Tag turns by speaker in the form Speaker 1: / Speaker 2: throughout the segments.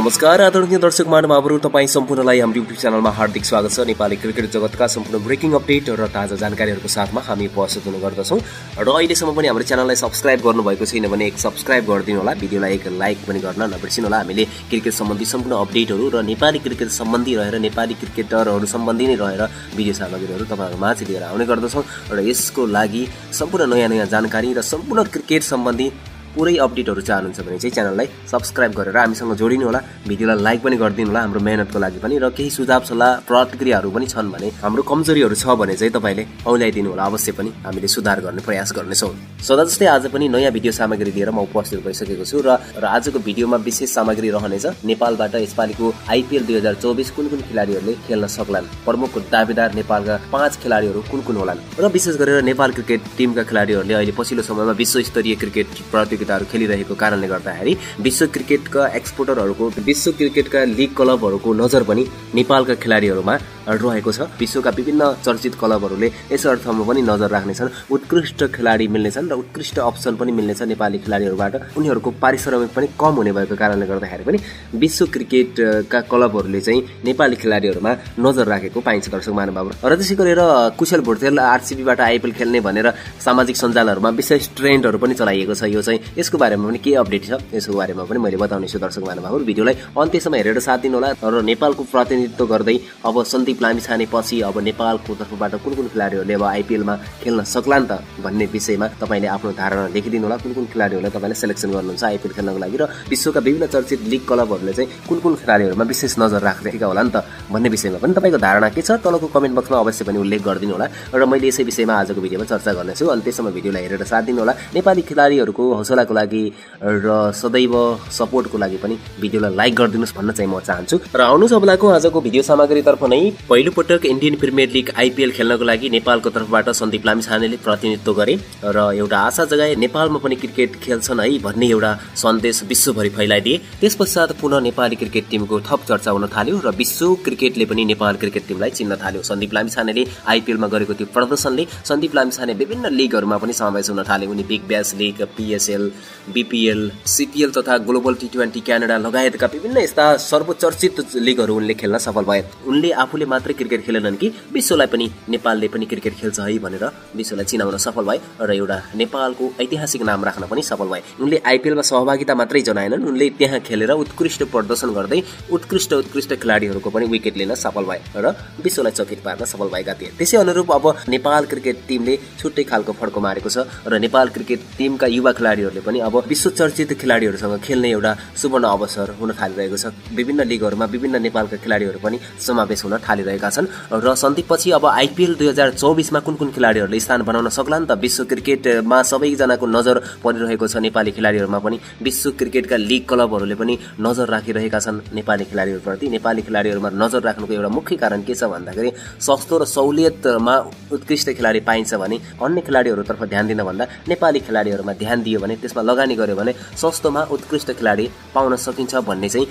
Speaker 1: नमस्कार आदरणीय दर्शक महानुभावहरू तपाईँ सम्पूर्णलाई हाम्रो युट्युब च्यानलमा हार्दिक स्वागत छ। नेपाली क्रिकेट जगतका सम्पूर्ण ब्रेकिङ अपडेट र ताजा जानकारीहरूको साथमा हामी उपस्थित हुने गर्दछौँ। र अहिलेसम्म पनि हाम्रो च्यानललाई सब्सक्राइब गर्नुभएको छैन भने एक सब्सक्राइब गरिदिनु होला। भिडियोलाई एक लाइक पनि गर्न नबिर्सिनु होला। हामीले क्रिकेट सम्बन्धी सम्पूर्ण अपडेटहरू र नेपाली क्रिकेट सम्बन्धी रहेर नेपाली क्रिकेटरहरू सम्बन्धी नै रहेर भिडियो सामग्रीहरू तपाईँहरू माझ लिएर आउने गर्दछौँ। र यसको लागि सम्पूर्ण नयाँ नयाँ जानकारी र सम्पूर्ण क्रिकेट सम्बन्धी पुरै अपडेटहरू चाहनुहुन्छ भने चाहिँ च्यानललाई सब्सक्राइब गरेर हामीसँग जोडिनु होला। भिडियोलाई लाइक पनि गरिदिनु होला हाम्रो मेहनतको लागि पनि र केही सुझाव सल्लाह प्रतिक्रियाहरू पनि छन् भने हाम्रो कमजोरीहरू छ भने चाहिँ तपाईँले औल्याइदिनु होला अवश्य पनि। हामीले सुधार गर्ने प्रयास गर्नेछौँ। सदा जस्तै आज पनि नयाँ भिडियो सामग्री लिएर म उपस्थित भइसकेको छु र आजको भिडियोमा विशेष सामग्री रहनेछ। नेपालबाट यसपालिको आइपिएल दुई हजार चौबिस कुन कुन खेलाडीहरूले खेल्न सक्लान्? प्रमुख दावेदार नेपालका पाँच खेलाडीहरू कुन कुन होलान्? र विशेष गरेर नेपाल क्रिकेट टिमका खेलाडीहरूले अहिले पछिल्लो समयमा विश्वस्तरीय क्रिकेट प्रतियोगिता प्रतियोगिताहरू खेलिरहेको कारणले गर्दाखेरि विश्व क्रिकेटका एक्सपोर्टरहरूको विश्व क्रिकेटका लिग क्लबहरूको नजर पनि नेपालका खेलाडीहरूमा रहेको छ। विश्वका विभिन्न चर्चित क्लबहरूले यस अर्थमा पनि नजर राख्नेछन्। उत्कृष्ट खेलाडी मिल्नेछन् र उत्कृष्ट अप्सन पनि मिल्नेछ नेपाली खेलाडीहरूबाट। उनीहरूको पारिश्रमिक पनि कम हुने भएको कारणले गर्दाखेरि पनि विश्व क्रिकेटका क्लबहरूले चाहिँ नेपाली खेलाडीहरूमा नजर राखेको पाइन्छ दर्शक महानुभाव र त्यसै गरेर कुशल भोटेल आरसिबीबाट आइपिएल खेल्ने भनेर सामाजिक सञ्जालहरूमा विशेष ट्रेन्डहरू पनि चलाइएको छ। यो चाहिँ यसको बारेमा पनि के अपडेट छ? यसको बारेमा पनि मैले बताउनेछु दर्शक महानुभावहरू भिडियोलाई अन्त्यसम्म हेरेर साथ दिनु होला र नेपालको प्रतिनिधित्व गर्दै अब सन्दीप लामी छानेपछि अब नेपालको तर्फबाट कुन कुन खेलाडीहरूले अब आइपिएलमा खेल्न सक्लान् त भन्ने विषयमा तपाईँले आफ्नो धारणा लेखिदिनु होला कुन कुन खेलाडीहरूलाई तपाईँले सेलेक्सन गर्नुहुन्छ आइपिएल खेल्नको लागि र विश्वका विभिन्न चर्चित लिग क्लबहरूले चाहिँ कुन कुन खेलाडीहरूमा विशेष नजर राखिरहेका होला नि त भन्ने विषयमा पनि तपाईँको धारणा के छ? तलको कमेन्ट बक्समा अवश्य पनि उल्लेख गरिदिनु होला र मैले यसै विषयमा आजको भिडियोमा चर्चा गर्नेछु। अनि त्यसम्म भिडियोलाई हेरेर साथ दिनु होला नेपाली खेलाडीहरूको हौसलाको लागि र सदैव सपोर्टको लागि पनि भिडियोलाई लाइक गरिदिनुहोस् भन्न चाहिँ म चाहन्छु। र आउनुहोस् अबलाको आजको भिडियो सामग्रीतर्फ नै पहिलोपटक इन्डियन प्रिमियर लिग आइपिएल खेल्नको लागि नेपालको तर्फबाट सन्दीप लामिछानेले प्रतिनिधित्व गरे र एउटा आशा जगाए नेपालमा पनि क्रिकेट खेल्छन् है भन्ने एउटा सन्देश विश्वभरि फैलाइदिए। त्यस पश्चात पुनः नेपाली क्रिकेट टिमको थप चर्चा हुन थाल्यो र विश्व क्रिकेटले पनि नेपाल क्रिकेट टिमलाई चिन्न थाल्यो। सन्दीप लामिछानेले आइपिएलमा गरेको त्यो प्रदर्शनले सन्दीप लामिछाने विभिन्न लिगहरूमा पनि समावेश हुन थाले। उनी big bash league PSL BPL CPL तथा ग्लोबल टी ट्वेन्टी क्यानाडा लगायतका विभिन्न यस्ता सर्वचर्चित लिगहरू उनले खेल्न सफल भए। उनले आफूले मात्रै क्रिकेट खेलेनन् कि विश्वलाई पनि नेपालले पनि क्रिकेट खेल्छ है भनेर विश्वलाई चिनाउन सफल भए र एउटा नेपालको ऐतिहासिक नाम राख्न पनि सफल भए। उनले आइपिएलमा सहभागिता मात्रै जनाएनन् उनले त्यहाँ खेलेर उत्कृष्ट प्रदर्शन गर्दै उत्कृष्ट उत्कृष्ट खेलाडीहरूको पनि विकेट लिन सफल भए र विश्वलाई चकित पार्न सफल भएका थिए। त्यसै अनुरूप अब नेपाल क्रिकेट टिमले छुट्टै खालको फड्को मारेको छ र नेपाल क्रिकेट टिमका युवा खेलाडीहरूले पनि अब विश्व चर्चित खेलाडीहरूसँग खेल्ने एउटा सुवर्ण अवसर हुन थालिरहेको छ। विभिन्न लिगहरूमा विभिन्न नेपालका खेलाडीहरू पनि समावेश हुन थालिरहेका छन् र सन्दीपपछि अब आइपिएल दुई हजार चौबिसमा कुन कुन खेलाडीहरूले स्थान बनाउन सक्लान् त विश्व क्रिकेटमा सबैजनाको नजर परिरहेको छ। नेपाली खेलाडीहरूमा पनि विश्व क्रिकेटका लिग क्लबहरूले पनि नजर राखिरहेका छन्। नेपाली खेलाडीहरूप्रति नेपाली खेलाडीहरूमा नजर राख्नुको एउटा मुख्य कारण के छ भन्दाखेरि सस्तो र सहुलियतमा उत्कृष्ट खेलाडी पाइन्छ भने अन्य खेलाडीहरूतर्फ ध्यान दिन भन्दा नेपाली खेलाडीहरूमा ध्यान दियो भने त्यसमा लगानी गर्यो भने सस्तोमा उत्कृष्ट खेलाडी पाउन सकिन्छ भन्ने चाहिँ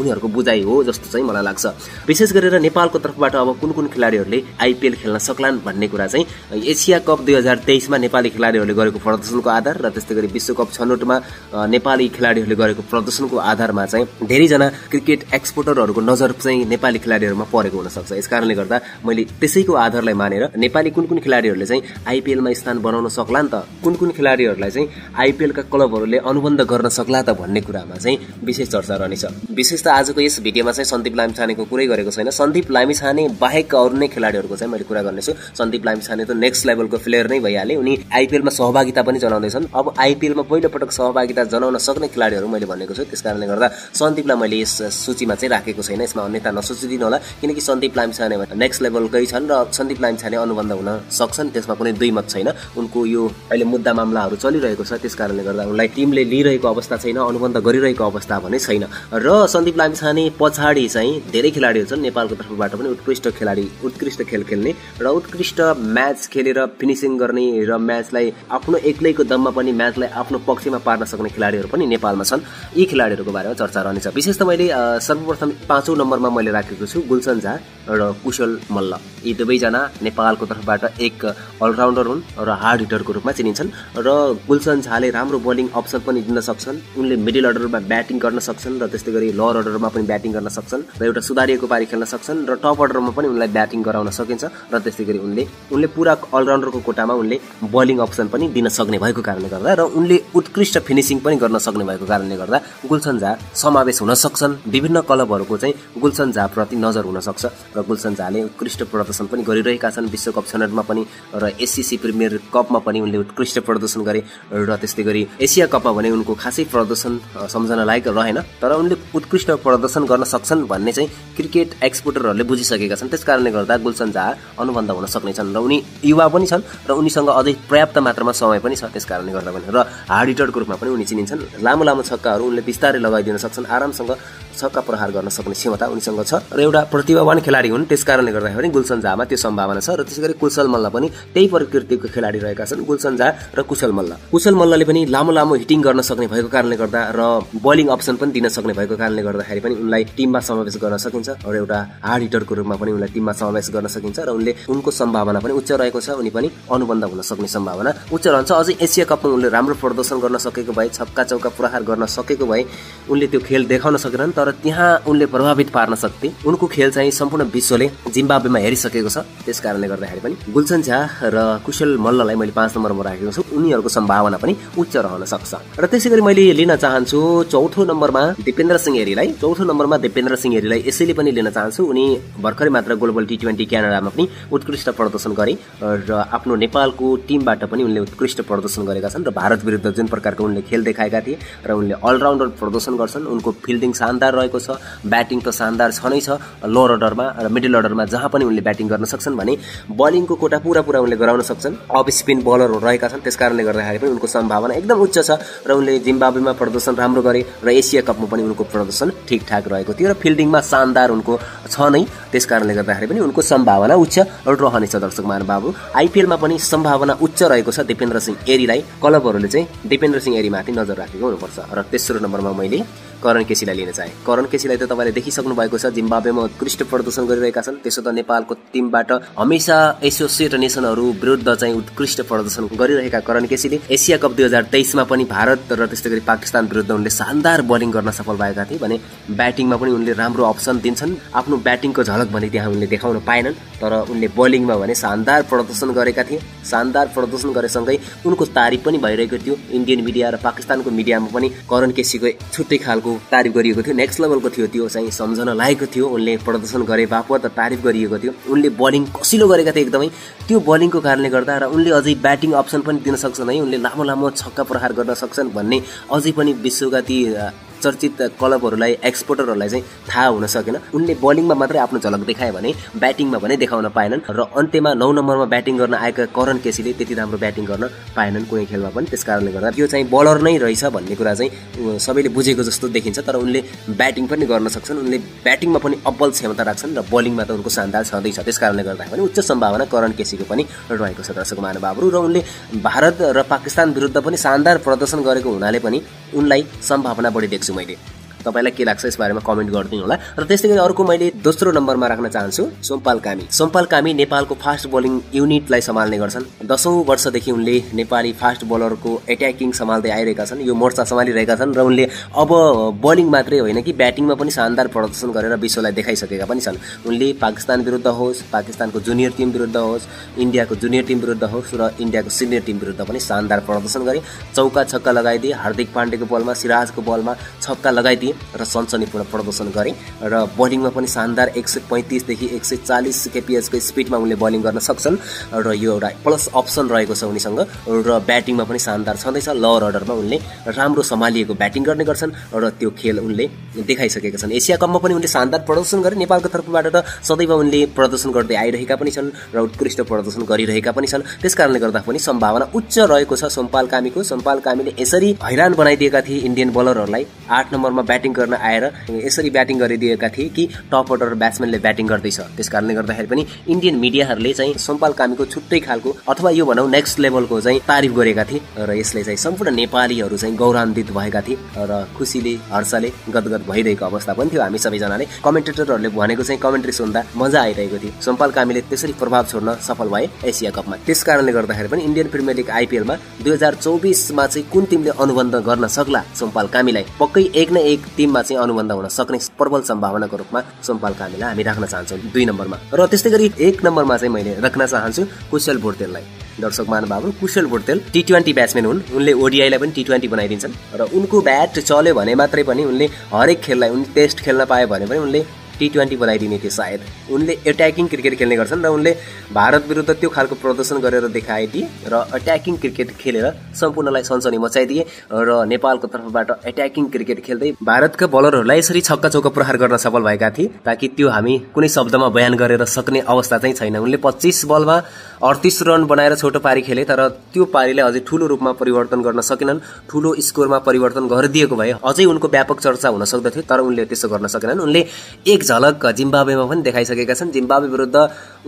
Speaker 1: उनीहरूको बुझाइ हो जस्तो चाहिँ मलाई लाग्छ। विशेष गरेर नेपालको तर्फबाट अब कुन कुन खेलाडीहरूले आइपिएल खेल्न सक्लान् भन्ने कुरा चाहिँ एसिया कप दुई हजार तेइसमा नेपाली खेलाडीहरूले गरेको प्रदर्शनको आधार र त्यस्तै गरी विश्वकप छनौटमा नेपाली खेलाडीहरूले गरेको प्रदर्शनको आधारमा चाहिँ धेरैजना क्रिकेट एक्सपोर्टरहरूको नजर चाहिँ नेपाली खेलाडीहरूमा परेको हुनसक्छ। यस कारणले गर्दा मैले त्यसैको आधारलाई मानेर नेपाली कुन कुन खेलाडीहरूले चाहिँ आइपिएलमा स्थान बनाउन सक्ला नि त कुन कुन खेलाडीहरूलाई चाहिँ आइपिएलका क्लबहरूले अनुबन्ध गर्न सक्ला त भन्ने कुरामा चाहिँ विशेष चर्चा रहनेछ। विशेष त आजको यस भिडियोमा चाहिँ सन्दीप लामिछानेको कुरै गरेको छैन। सन्दीप लामिछाने बाहेक अरू नै खेलाडीहरूको चाहिँ मैले कुरा गर्नेछु। सन्दीप लामिछाने त नेक्स्ट लेभलको प्लेयर नै भइहाले। उनी आइपिएलमा सहभागिता पनि जनाउँदैछन्। अब आइपिएलमा पहिलोपटक सहभागिता जनाउन सक्ने खेलाडीहरू मैले भनेको छु। त्यस कारणले गर्दा सन्दीपलाई मैले यस सूचीमा चाहिँ राखेको छैन। यसमा अन्यता नसोचिदिनु होला। किनकि सन्दीप लामिछाने नेक्स्ट लेभलकै छन् र सन्दीप लामिछाने अनुबन्ध हुन सक्छन्। त्यसमा कुनै दुई मत छैन। उनको यो अहिले मुद्दा मामलाहरू चलिरहेको छ। त्यस कारणले गर्दा उनलाई टिमले लिइरहेको अवस्था छैन अनुबन्ध गरिरहेको अवस्था भने छैन। र सन्दीप लामिछाने पछाडि चाहिँ धेरै खेलाडीहरू छन्। नेपालको तर्फबाट पनि उत्कृष्ट खेलाडी उत्कृष्ट खेल खेल्ने र उत्कृष्ट म्याच खेलेर फिनिसिङ गर्ने र म्याचलाई आफ्नो एक्लैको दममा पनि म्याचलाई आफ्नो पक्षमा पार्न सक्ने खेलाडीहरू पनि नेपालमा छन्। यी खेलाडीहरूको बारेमा चर्चा रहनेछ। विशेष त मैले सर्वप्रथम पाँचौँ नम्बरमा मैले राखेको छु गुलसन झा र कुशल मल्ल। यी दुवैजना नेपालको तर्फबाट एक अलराउन्डर हुन् र हार्ड हिटरको रूपमा चिनिन्छन्। र गुलसन झाले राम्रो बोलिङ अप्सन पनि दिन सक्छन्। उनले मिडल अर्डरमा ब्याटिङ गर्न सक्छन् र त्यस्तै गरी लोवर अर्डरमा पनि ब्याटिङ गर्न सक्छन् र एउटा सुधारिएको पारी खेल्न सक्छन् र टप अर्डरमा पनि उनलाई ब्याटिङ गराउन सकिन्छ र त्यस्तै गरी उनले उनले पुरा अलराउन्डरको कोटामा उनले बलिङ अप्सन पनि दिन सक्ने भएको कारणले गर्दा र उनले उत्कृष्ट फिनिसिङ पनि गर्न सक्ने भएको कारणले गर्दा गुलसन झा समावेश हुन सक्छन्। विभिन्न क्लबहरूको चाहिँ गुलसन झा प्रति नजर हुन सक्छ र गुलसन झाले उत्कृष्ट प्रदर्शन पनि गरिरहेका छन्। विश्वकप छनौटमा पनि र एससिसी प्रिमियर कपमा पनि उनले उत्कृष्ट प्रदर्शन गरे र त्यस्तै गरी एसिया कपमा भने उनको खासै प्रदर्शन सम्झन लायक रहेन। तर उनले उत्कृष्ट प्रदर्शन गर्न सक्छन् भन्ने चाहिँ क्रिकेट एक्सपोर्टरहरूले बुझिसकेका छन्। त्यस कारणले गर्दा गुलसन झा अनुबन्ध हुन सक्नेछन् र उनी युवा पनि छन् र उनीसँग अझै पर्याप्त मात्रामा समय पनि छ। त्यस कारणले गर्दा पनि र हार्ड हिटरको रूपमा पनि उनी चिनिन्छन्। लामो लामो छक्काहरू उनले बिस्तारै लगाइदिन सक्छन्। आरामसँग छक्का प्रहार गर्न सक्ने क्षमता उनीसँग छ र एउटा प्रतिभावान खेलाडी हुन्। त्यस कारणले गर्दाखेरि गुलसन झामा त्यो सम्भावना छ र त्यसै गरी कुशल मल्ल पनि त्यही प्रकृतिको खेलाडी रहेका छन्। गुलसन झा र कुशल मल्ल। कुशल मल्लले पनि लामो लामो हिटिङ गर्न सक्ने भएको कारणले गर्दा र बलिङ अप्सन पनि दिन सक्ने भएको कारणले गर्दाखेरि पनि उनलाई टिममा समावेश गर्न सकिन्छ र एउटा हार्ड हिटरको रूपमा पनि उनलाई टिममा समावेश गर्न सकिन्छ र उनले उनको सम्भावना पनि उच्च रहेको छ। उनी पनि अनुबन्ध हुन सक्ने सम्भावना उच्च रहन्छ। अझै एसिया कपमा उनले राम्रो प्रदर्शन गर्न सकेको भए छक्का चौका प्रहार गर्न सकेको भए उनले त्यो खेल देखाउन सकेनन् तर त्यहाँ उनले प्रभावित पार्न सक्थे। उनको खेल चाहिँ सम्पूर्ण विश्वले जिम्बाब्वेमा हेरिसकेको छ। त्यस कारणले गर्दाखेरि पनि गुलसन झा र कुशल मल्ललाई मैले पाँच नम्बरमा राखेको छु। उनीहरूको सम्भावना पनि उच्च रहन सक्छ। र त्यसै गरी मैले लिन चाहन्छु चौथो नम्बरमा दिपेन्द्र सिंह हेरीलाई। चौथो नम्बरमा दिपेन्द्र सिंह हेरीलाई यसैले पनि लिन चाहन्छु। उनी भर्खरै मात्र ग्लोबल टी ट्वेन्टी क्यानाडामा पनि उत्कृष्ट प्रदर्शन गरे र आफ्नो नेपालको टिमबाट पनि उनले उत्कृष्ट प्रदर्शन गरेका छन् र भारत विरुद्ध जुन प्रकारको उनले खेल देखाएका थिए र उनले अलराउन्डर प्रदर्शन गर्छन् उनको फिल्डिङ शानदार रहेको छ ब्याटिङ त शानदार छ नै छ लोवर अर्डरमा र मिडल अर्डरमा जहाँ पनि उनले ब्याटिङ गर्न सक्छन् भने बलिङको कोटा पुरा पुरा उनले गराउन सक्छन्। अफ स्पिन बलरहरू रहेका छन् त्यस कारणले गर्दाखेरि पनि उनको सम्भावना एकदम उच्च छ र उनले जिम्बाब्वेमा प्रदर्शन राम्रो गरे र एसिया कपमा पनि उनको प्रदर्शन ठिकठाक रहेको थियो र फिल्डिङमा शानदार उनको छ नै। त्यस कारणले गर्दाखेरि पनि उनको सम्भावना उच्च रहनेछ दर्शक महानुबाबु आइपिएलमा पनि सम्भावना उच्च रहेको छ। दिपेन्द्र सिंह एरीलाई क्लबहरूले चाहिँ दिपेन्द्र सिंह एरीमाथि नजर राखेको हुनुपर्छ। र तेस्रो नम्बरमा मैले करण केसीलाई लिन चाहे। करण केसीलाई त तपाईँले देखिसक्नु भएको छ जिम्बाब्वेमा उत्कृष्ट प्रदर्शन गरिरहेका छन्। त्यसो त नेपालको टिमबाट हमेसा एसोसिएट नेसनहरू विरुद्ध चाहिँ उत्कृष्ट प्रदर्शन गरिरहेका करण केसीले एसिया कप दुई हजार तेइसमा पनि भारत र त्यस्तै गरी पाकिस्तान विरुद्ध उनले शानदार बोलिङ गर्न सफल भएका थिए भने ब्याटिङमा पनि उनले राम्रो अप्सन दिन्छन्। आफ्नो ब्याटिङको झलक भने त्यहाँ उनले देखाउन पाएनन् तर उनले बोलिङमा भने शानदार प्रदर्शन गरेका थिए। शानदार प्रदर्शन गरेसँगै उनको तारिफ पनि भइरहेको थियो। इन्डियन मिडिया र पाकिस्तानको मिडियामा पनि करण केसीको छुट्टै खालको तारिफ गरिएको थियो नेक्स्ट लेभलको थियो त्यो चाहिँ सम्झन लागेको थियो उनले प्रदर्शन गरे बापत तारिफ गरिएको थियो। उनले बलिङ कसिलो गरेका थिए एकदमै त्यो बलिङको कारणले गर्दा र उनले अझै ब्याटिङ अप्सन पनि दिन सक्छन् है उनले लामो लामो छक्का प्रहार गर्न सक्छन् भन्ने अझै पनि विश्वका ती चर्चित क्लबहरूलाई एक्सपोर्टरहरूलाई चाहिँ थाहा हुन सकेन। उनले बलिङमा मात्रै आफ्नो झलक देखाए भने ब्याटिङमा भने देखाउन पाएनन् र अन्त्यमा नौ नम्बरमा ब्याटिङ गर्न आएका करण केसीले त्यति राम्रो ब्याटिङ गर्न पाएनन् कुनै खेलमा पनि। त्यस कारणले गर्दा यो चाहिँ बलर नै रहेछ भन्ने कुरा चाहिँ सबैले बुझेको जस्तो देखिन्छ। तर उनले ब्याटिङ पनि गर्न सक्छन्। उनले ब्याटिङमा पनि अब्बल क्षमता राख्छन् र बलिङमा त उनको शानदार छँदैछ। त्यस कारणले गर्दा पनि उच्च सम्भावना करण केसीको पनि रहेको छ दर्शक महानुभावहरू। र उनले भारत र पाकिस्तान विरुद्ध पनि शानदार प्रदर्शन गरेको हुनाले पनि उनलाई सम्भावना बढी देख्छु मैले। तपाईँलाई के लाग्छ यसबारेमा कमेन्ट गरिदिनु होला र त्यस्तै गरी अर्को मैले दोस्रो नम्बरमा राख्न चाहन्छु सोमपाल कामी। सोमपाल कामी नेपालको फास्ट बोलिङ युनिटलाई सम्हाल्ने गर्छन्। दसौँ वर्षदेखि उनले नेपाली फास्ट बलरको एट्याकिङ सम्हाल्दै आइरहेका छन्। यो मोर्चा सम्हालिरहेका छन् र उनले अब बलिङ मात्रै होइन कि ब्याटिङमा पनि शानदार प्रदर्शन गरेर विश्वलाई देखाइसकेका पनि छन्। उनले पाकिस्तान विरुद्ध होस् पाकिस्तानको जुनियर टिम विरुद्ध होस् इन्डियाको जुनियर टिम विरुद्ध होस् र इन्डियाको सिनियर टिम विरुद्ध पनि शानदार प्रदर्शन गरे। चौका छक्का लगाइदिए हार्दिक पाण्डेको बलमा सिराजको बलमा छक्का लगाइदिए। थिए र सनसनीपूर्ण प्रदर्शन गरे र बलिङमा पनि शानदार एक सय पैँतिसदेखि एक सय चालिस केपिएचको स्पिडमा उनले बलिङ गर्न सक्छन् र यो एउटा प्लस अप्सन रहेको छ उनीसँग र ब्याटिङमा पनि शानदार छँदैछ। लोवर अर्डरमा उनले राम्रो सम्हालिएको ब्याटिङ गर्ने गर्छन् र त्यो खेल उनले देखाइसकेका छन्। एसिया कपमा पनि उनले शानदार प्रदर्शन गरे। नेपालको तर्फबाट त सदैव उनले प्रदर्शन गर्दै आइरहेका पनि छन् र उत्कृष्ट प्रदर्शन गरिरहेका पनि छन्। त्यस कारणले गर्दा पनि सम्भावना उच्च रहेको छ। सोमपाल कामीको सोमपाल कामीले यसरी हैरान बनाइदिएका थिए इन्डियन बलरहरूलाई। आठ नम्बरमा ब्याट ब्याटिङ गर्न आएर यसरी ब्याटिङ गरिदिएका थिए कि टप अर्डर ब्याट्सम्यानले ब्याटिङ गर्दैछ। त्यस कारणले गर्दाखेरि पनि इन्डियन मिडियाहरूले चाहिँ सोमपाल कामीको छुट्टै खालको अथवा यो भनौँ नेक्स्ट लेभलको चाहिँ तारिफ गरेका थिए र यसले चाहिँ सम्पूर्ण नेपालीहरू चाहिँ गौरवान्वित भएका थिए र खुसीले हर्षले गदगद भइरहेको अवस्था पनि थियो। हामी सबैजनाले कमेन्टेटरहरूले भनेको चाहिँ कमेन्ट्री सुन्दा मजा आइरहेको थियो। सोमपाल कामीले त्यसरी प्रभाव छोड्न सफल भए एसिया कपमा। त्यस कारणले गर्दाखेरि पनि इन्डियन प्रिमियर लिग आइपिएलमा दुई हजार चौबिसमा चाहिँ कुन टिमले अनुबन्ध गर्न सक्ला सोमपाल कामीलाई? पक्कै एक न एक टिममा चाहिँ अनुबन्ध हुन सक्ने प्रबल सम्भावनाको रूपमा सोमपाल कामीलाई हामी राख्न चाहन्छौँ दुई नम्बरमा। र त्यस्तै गरी एक नम्बरमा चाहिँ मैले राख्न चाहन्छु कुशल भोटेललाई दर्शक महानुभावहरू Kushal Bhurtel T twenty batsman हुन्। उनले ओडिआईलाई पनि टी ट्वेन्टी बनाइदिन्छन्। र उनको ब्याट चल्यो भने मात्रै पनि उनले हरेक खेललाई उनले टेस्ट खेल्न पायो भने पनि उनले टी ट्वेन्टी बनाइदिने थियो सायद। उनले एट्याकिङ क्रिकेट खेल्ने गर्छन् र उनले भारत विरुद्ध त्यो खालको प्रदर्शन गरेर देखाइदिए र एट्याकिङ क्रिकेट खेलेर सम्पूर्णलाई सनसनी मचाइदिए र नेपालको तर्फबाट एट्याकिङ क्रिकेट खेल्दै भारतका बलरहरूलाई यसरी छक्का चौका प्रहार गर्न सफल भएका थिए ताकि त्यो हामी कुनै शब्दमा बयान गरेर सक्ने अवस्था चाहिँ छैन। उनले पच्चिस बलमा अडतिस रन बनाएर छोटो पारी खेले तर त्यो पारीलाई अझै ठूलो रूपमा परिवर्तन गर्न सकेनन्। ठूलो स्कोरमा परिवर्तन गरिदिएको भए अझै उनको व्यापक चर्चा हुन सक्दथ्यो तर उनले त्यसो गर्न सकेनन्। उनले एक झलक जिम्बावेमा पनि देखाइसकेका छन्। जिम्बावे विरुद्ध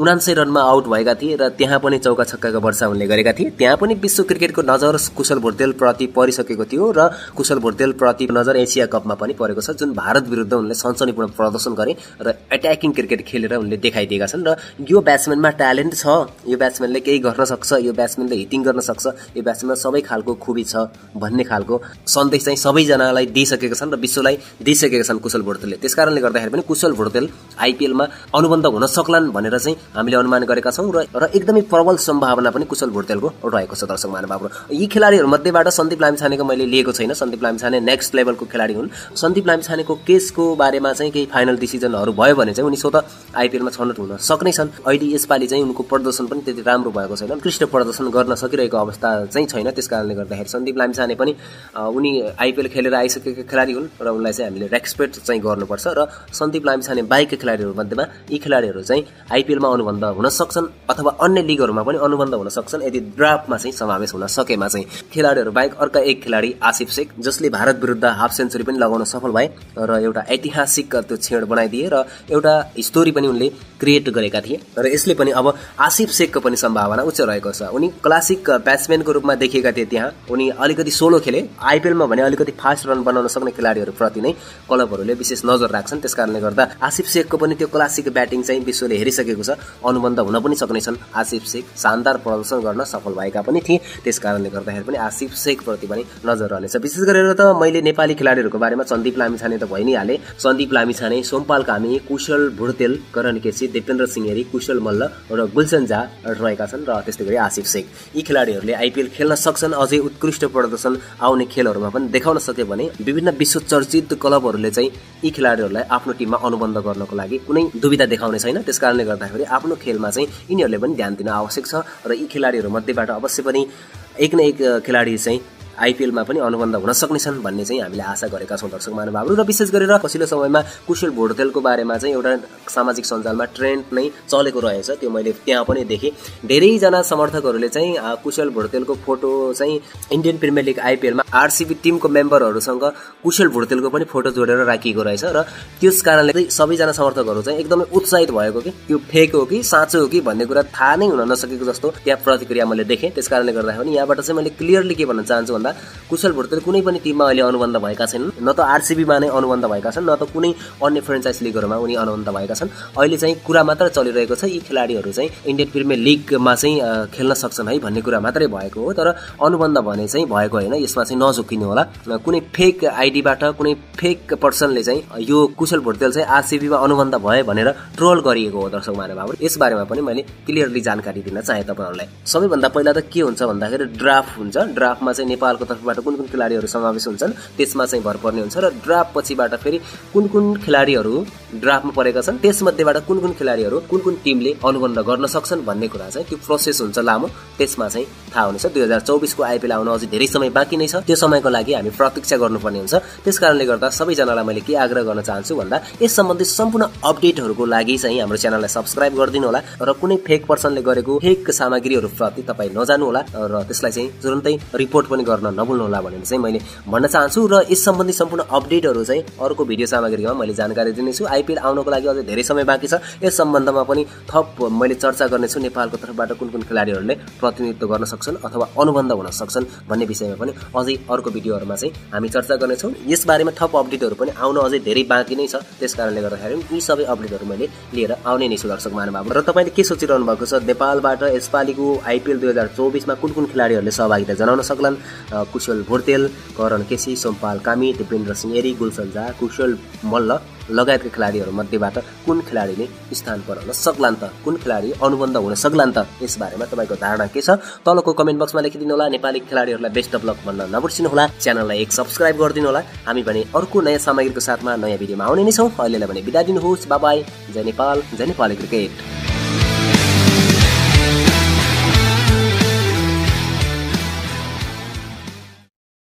Speaker 1: उनान्सय रनमा आउट भएका थिए र त्यहाँ पनि चौका छक्काको वर्षा उनले गरेका थिए। त्यहाँ पनि विश्व क्रिकेटको नजर कुशल प्रति परिसकेको थियो र कुशल प्रति नजर एसिया कपमा पनि परेको छ जुन भारत विरुद्ध उनले सनसनीपूर्ण प्रदर्शन गरे र एट्याकिङ क्रिकेट खेलेर उनले देखाइदिएका छन्। र यो ब्याट्सम्यानमा ट्यालेन्ट छ यो ब्याट्सम्यानले केही गर्न सक्छ यो ब्याट्सम्यानले हिटिङ गर्न सक्छ यो ब्याट्सम्यानमा सबै खालको खुबी छ भन्ने खालको सन्देश चाहिँ सबैजनालाई दिइसकेका छन् र विश्वलाई दिइसकेका छन् कुशल भोटेलले त्यस कारणले गर्दाखेरि पनि कुशल भोटेल आइपिएलमा अनुबन्ध हुन सक्लान् भनेर चाहिँ हामीले अनुमान गरेका छौँ र र एकदमै प्रबल सम्भावना पनि कुशल भोटेलको रहेको छ दर्शक महानुभावहरू यी खेलाडीहरूमध्येबाट सन्दीप लामिछानेको मैले लिएको छैन। सन्दीप लामिछाने नेक्स्ट लेभलको खेलाडी हुन्। सन्दीप लामिछानेको केसको बारेमा चाहिँ केही फाइनल डिसिजनहरू भयो भने चाहिँ उनी स्वत आइपिएलमा छनौट हुन सक्ने छन् अहिले यसपालि चाहिँ उनको प्रदर्शन पनि त्यति राम्रो भएको छैन। उत्कृष्ट प्रदर्शन गर्न सकिरहेको अवस्था चाहिँ छैन। त्यस कारणले गर्दाखेरि सन्दीप लामिछाने पनि उनी आइपिएल खेलेर आइसकेका खेलाडी हुन् र उनलाई चाहिँ हामीले रेस्पेक्ट चाहिँ गर्नुपर्छ र सन्दीप लामिछाने बाहेकका खेलाडीहरू मध्येमा यी खेलाडीहरू चाहिँ आइपिएलमा अनुबन्ध हुन सक्छन् अथवा अन्य लिगहरूमा पनि अनुबन्ध हुन सक्छन्। यदि ड्राफ्टमा चाहिँ समावेश हुन सकेमा चाहिँ खेलाडीहरू बाहेक अर्का एक खेलाडी आसिफ शेख जसले भारत विरुद्ध हाफ सेन्चुरी पनि लगाउन सफल भए र एउटा ऐतिहासिक त्यो छेड बनाइदिए र एउटा स्टोरी पनि उनले क्रिएट गरेका थिए। र यसले पनि अब आसिफ शेखको पनि सम्भावना उच्च रहेको छ। उनी क्लासिक ब्याट्सम्यानको रूपमा देखिएका थिए त्यहाँ। उनी अलिकति सोलो खेले। आइपिएलमा भने अलिकति फास्ट रन बनाउन सक्ने खेलाडीहरूप्रति नै क्लबहरूले विशेष नजर राख्छन्। त्यस गर्दा आसिफ शेखको पनि त्यो क्लासिक ब्याटिङ चाहिँ विश्वले हेरिसकेको छ। अनुबन्ध हुन पनि सक्नेछन्। आसिफ शेख शानदार प्रदर्शन गर्न सफल भएका पनि थिए। त्यस कारणले गर्दाखेरि पनि आसिफ शेखप्रति पनि नजर रहनेछ। विशेष गरेर त मैले नेपाली खेलाडीहरूको बारेमा सन्दीप लामिछाने त भइ नै हाले। सन्दीप लामिछाने सोमपाल कामी कुशल भुर्तेल करण केसी दिपेन्द्र सिंहेरी कुशल मल्ल र गुलसन झा रहेका छन् र त्यस्तै गरी आसिफ शेख। यी खेलाडीहरूले आइपिएल खेल्न सक्छन् अझै उत्कृष्ट प्रदर्शन आउने खेलहरूमा पनि देखाउन सक्यो भने विभिन्न विश्व चर्चित क्लबहरूले चाहिँ यी खेलाडीहरूलाई आफ्नो टिममा अनुबन्ध गर्नको लागि कुनै दुविधा देखाउने छैन। त्यस कारणले गर्दाखेरि आफ्नो खेलमा चाहिँ यिनीहरूले पनि ध्यान दिन आवश्यक छ र यी खेलाडीहरू मध्येबाट अवश्य पनि एक न एक खेलाडी चाहिँ आइपिएलमा पनि अनुबन्ध हुन सक्नेछन् भन्ने चाहिँ हामीले आशा गरेका छौँ दर्शक महानुभावहरू। र विशेष गरेर पछिल्लो समयमा कुशल भोटेलको बारेमा चाहिँ एउटा सामाजिक सञ्जालमा ट्रेन्ड नै चलेको रहेछ। त्यो मैले त्यहाँ पनि देखेँ। धेरैजना समर्थकहरूले चाहिँ कुशल भोटेलको फोटो चाहिँ इन्डियन प्रिमियर लिग आइपिएलमा आरसिबी टिमको मेम्बरहरूसँग कुशल भोटेलको पनि फोटो जोडेर राखिएको रहेछ र त्यस कारणले सबैजना समर्थकहरू चाहिँ एकदमै उत्साहित भएको कि त्यो फेक हो कि साँचो हो कि भन्ने कुरा थाहा नै हुन नसकेको जस्तो त्यहाँ प्रतिक्रिया मैले देखेँ। त्यस कारणले गर्दाखेरि यहाँबाट चाहिँ मैले क्लियरली के भन्न चाहन्छु भन्दा कुशल भोटेल कुनै पनि टिममा अहिले अनुबन्ध भएका छैनन्। न त आरसिबीमा नै अनुबन्ध भएका छन् न त कुनै अन्य फ्रेन्चाइज लिगहरूमा उनी अनुबन्ध भएका छन्। अहिले चाहिँ कुरा मात्र चलिरहेको छ यी खेलाडीहरू चाहिँ इन्डियन प्रिमियर लिगमा चाहिँ खेल्न सक्छन् है भन्ने कुरा मात्रै भएको हो। तर अनुबन्ध भने चाहिँ भएको होइन यसमा चाहिँ नझुकिनु होला। कुनै फेक आइडीबाट कुनै फेक पर्सनले चाहिँ यो कुशल भोटेल चाहिँ आरसिबीमा अनुबन्ध भयो भनेर ट्रोल गरिएको हो दर्शक महानुभावहरू यसबारेमा पनि मैले क्लियरली जानकारी दिन चाहेँ तपाईँहरूलाई। सबैभन्दा पहिला त के हुन्छ भन्दाखेरि ड्राफ्ट हुन्छ। ड्राफ्टमा चाहिँ नेपाल नेपालको तर्फबाट कुन कुन खेलाडीहरू समावेश हुन्छन् त्यसमा चाहिँ भर पर्ने हुन्छ र ड्राफ्ट पछिबाट फेरि कुन कुन खेलाडीहरू ड्राफ्टमा परेका छन् त्यसमध्येबाट कुन कुन खेलाडीहरू कुन कुन टिमले अनुबन्ध गर्न सक्छन् भन्ने कुरा चाहिँ त्यो प्रोसेस हुन्छ लामो त्यसमा चाहिँ थाहा हुनेछ। दुई हजार चौबिसको आइपिएल आउन अझै धेरै समय बाँकी नै छ। त्यो समयको लागि हामी प्रतीक्षा गर्नुपर्ने हुन्छ। त्यस कारणले गर्दा सबैजनालाई मैले के आग्रह गर्न चाहन्छु भन्दा यस सम्बन्धी सम्पूर्ण अपडेटहरूको लागि चाहिँ हाम्रो च्यानललाई सब्सक्राइब गरिदिनु होला र कुनै फेक पर्सनले गरेको फेक सामग्रीहरूप्रति तपाईँ नजानु होला र त्यसलाई चाहिँ तुरन्तै रिपोर्ट पनि गर्नु गर्न नभुल्नुहोला भनेर चाहिँ मैले भन्न चाहन्छु र यस सम्बन्धी सम्पूर्ण अपडेटहरू चाहिँ अर्को भिडियो सामग्रीमा मैले जानकारी दिनेछु। आइपिएल आउनको लागि अझै धेरै समय बाँकी छ। यस सम्बन्धमा पनि थप मैले चर्चा गर्नेछु। नेपालको तर्फबाट कुन कुन खेलाडीहरूले प्रतिनिधित्व गर्न सक्छन् अथवा अनुबन्ध हुन सक्छन् भन्ने विषयमा पनि अझै अर्को भिडियोहरूमा चाहिँ हामी चर्चा गर्नेछौँ। यसबारेमा थप अपडेटहरू पनि आउन अझै धेरै बाँकी नै छ। त्यस कारणले गर्दाखेरि यी सबै अपडेटहरू मैले लिएर आउने नै छु दर्शक महानुभाव। र तपाईँले के सोचिरहनु भएको छ? नेपालबाट यसपालिको आइपिएल दुई हजार चौबिसमा कुन कुन खेलाडीहरूले सहभागिता जनाउन सक्लान्? कुशल भोर्तेल करण केसी सोमपाल कामी दिपेन्द्र सिंह एरी गुलसन झा कुशल मल्ल लगायतका खेलाडीहरू मध्येबाट कुन खेलाडीले स्थान बनाउन सक्लान् त? कुन खेलाडी अनुबन्ध हुन सक्लान् त? यसबारेमा तपाईँको धारणा के छ? तलको कमेन्ट बक्समा लेखिदिनु होला। नेपाली खेलाडीहरूलाई बेस्ट अफ लक भन्न नबिर्सिनु होला। च्यानललाई एक सब्सक्राइब गरिदिनु होला। हामी भने अर्को नयाँ सामग्रीको साथमा नयाँ भिडियोमा आउने नै छौँ। अहिलेलाई भने बिदा दिनुहोस्। Bye bye. जय नेपाल। जय नेपाली क्रिकेट।